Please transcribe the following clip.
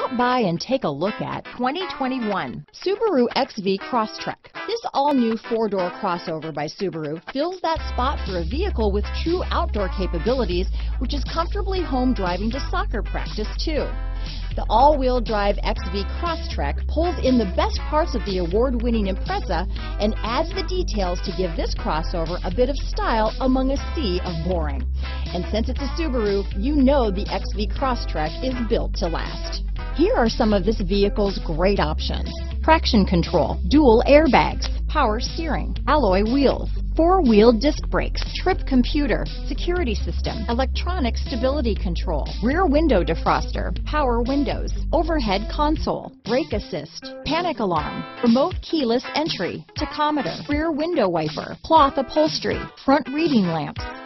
Stop by and take a look at 2021 Subaru XV Crosstrek. This all-new four-door crossover by Subaru fills that spot for a vehicle with true outdoor capabilities, which is comfortably home driving to soccer practice too. The all-wheel drive XV Crosstrek pulls in the best parts of the award-winning Impreza and adds the details to give this crossover a bit of style among a sea of boring. And since it's a Subaru, you know the XV Crosstrek is built to last. Here are some of this vehicle's great options. Traction control, dual airbags, power steering, alloy wheels, four-wheel disc brakes, trip computer, security system, electronic stability control, rear window defroster, power windows, overhead console, brake assist, panic alarm, remote keyless entry, tachometer, rear window wiper, cloth upholstery, front reading lamps,